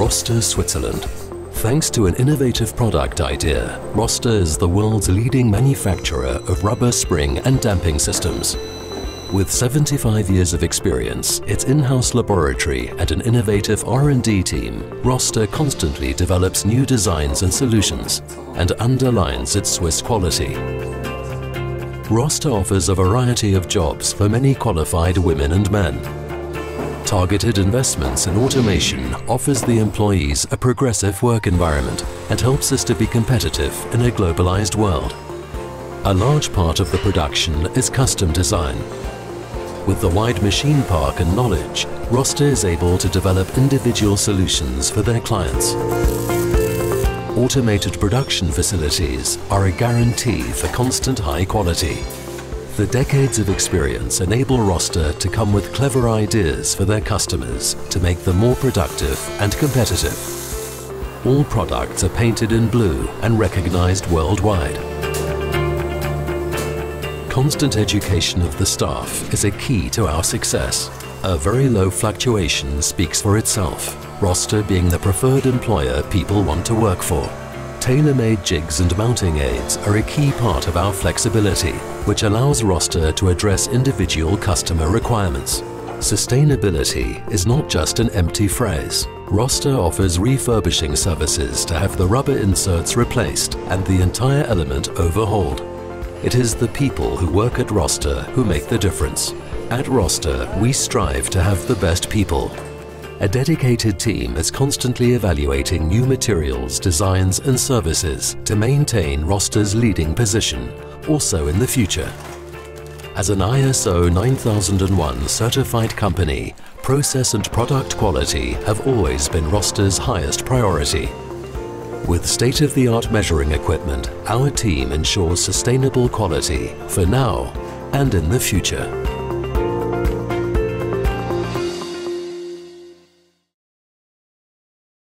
ROSTA Switzerland. Thanks to an innovative product idea, ROSTA is the world's leading manufacturer of rubber spring and damping systems. With 75 years of experience, its in-house laboratory and an innovative R&D team, ROSTA constantly develops new designs and solutions and underlines its Swiss quality. ROSTA offers a variety of jobs for many qualified women and men. Targeted investments in automation offers the employees a progressive work environment and helps us to be competitive in a globalized world. A large part of the production is custom design. With the wide machine park and knowledge, ROSTA is able to develop individual solutions for their clients. Automated production facilities are a guarantee for constant high quality. The decades of experience enable ROSTA to come with clever ideas for their customers to make them more productive and competitive. All products are painted in blue and recognized worldwide. Constant education of the staff is a key to our success. A very low fluctuation speaks for itself, ROSTA being the preferred employer people want to work for. Tailor-made jigs and mounting aids are a key part of our flexibility, which allows ROSTA to address individual customer requirements. Sustainability is not just an empty phrase. ROSTA offers refurbishing services to have the rubber inserts replaced and the entire element overhauled. It is the people who work at ROSTA who make the difference. At ROSTA, we strive to have the best people a dedicated team is constantly evaluating new materials, designs and services to maintain ROSTA's leading position, also in the future. As an ISO 9001 certified company, process and product quality have always been ROSTA's highest priority. With state-of-the-art measuring equipment, our team ensures sustainable quality for now and in the future.